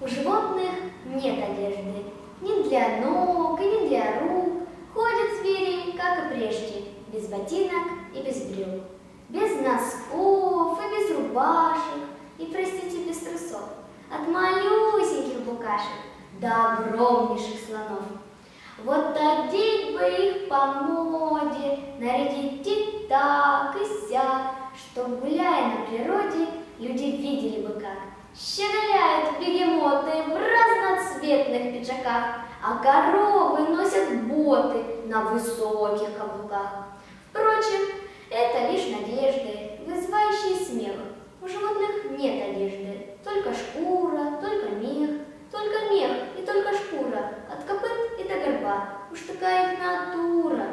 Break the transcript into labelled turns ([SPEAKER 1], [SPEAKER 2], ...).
[SPEAKER 1] У животных нет одежды, ни для ног и ни для рук. Ходят звери, как и прежде, без ботинок и без брюк, без носков и без рубашек, и, простите, без трусов, от малюсеньких букашек до огромнейших слонов. Вот одеть бы их по моде, нарядить и так, и сяк, что, гуляя на природе, люди видели бы как. Разноцветных пиджаках, а коровы носят боты на высоких каблуках. Впрочем, это лишь надежды, вызывающие смех. У животных нет одежды, только шкура, только мех, только мех и только шкура, от копыт и до горба. Уж такая их натура.